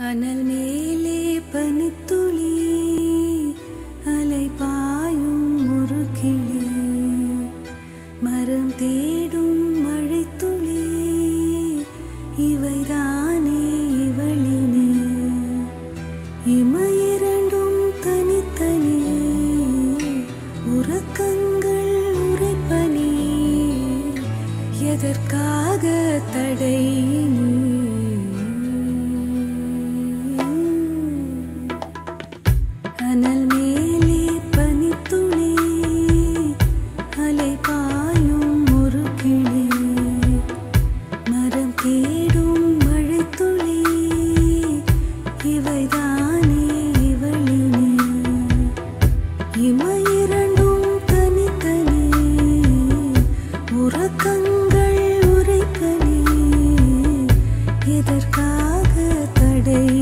அனல் மேலே பனித்துளி அலை பாயும் ஒரு கிளி மரம் தே day.